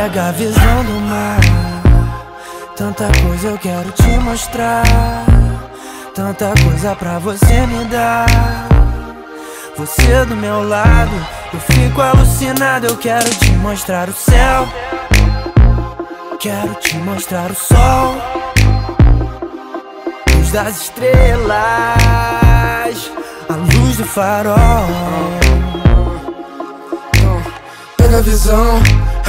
Pega a visão do mar. Tanta coisa eu quero te mostrar. Tanta coisa pra você me dar. Você do meu lado, eu fico alucinado. Eu quero te mostrar o céu. Quero te mostrar o sol. Luz das estrelas, a luz do farol. Pega a visão,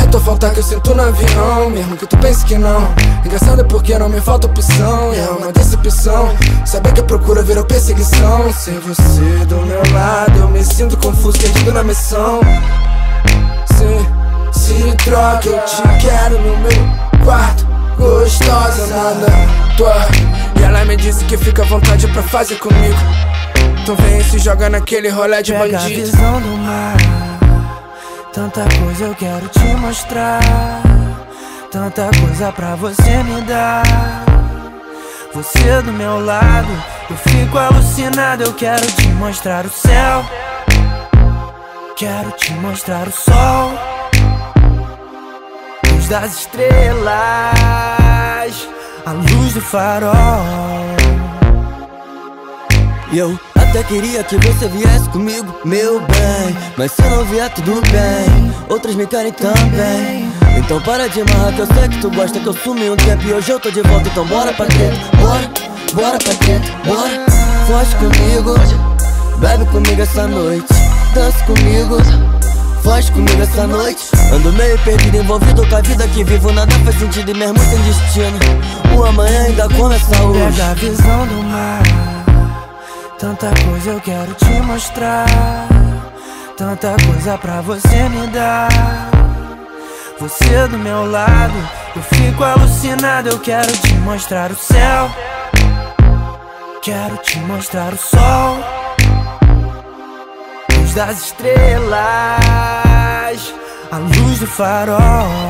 tua falta que eu sinto no avião Mesmo que tu pense que não. Engraçado é porque não me falta opção E é uma decepção. Saber que a procura virou perseguição. Sem você do meu lado Eu me sinto confuso, perdido na missão. Se, se troca Eu te quero no meu quarto. Gostosa, nada tua. E ela me disse que fica à vontade pra fazer comigo. Então vem e se joga naquele rolê de Pega a bandido. visão do mar. Tanta coisa eu quero te mostrar. Tanta coisa pra você me dar. Você do meu lado, eu fico alucinado. Eu quero te mostrar o céu. Quero te mostrar o sol. Luz das estrelas, a luz do farol. E eu até queria que você viesse comigo, meu bem. Mas se não vier tudo bem, outras me querem também. Então para de amarrar que eu sei que tu gosta que eu sumi um tempo E hoje eu tô de volta, então bora pra treta Bora, bora pra treta, bora. Foge comigo, bebe comigo essa noite. Dança comigo, foge comigo essa noite. Ando meio perdido, envolvido com a vida que vivo. Nada faz sentido e mesmo sem destino. O amanhã ainda começa hoje. Pega a visão do mar. Tanta coisa eu quero te mostrar. Tanta coisa pra você me dar. Você do meu lado, eu fico alucinado. Eu quero te mostrar o céu. Quero te mostrar o sol. Luz das estrelas, a luz do farol.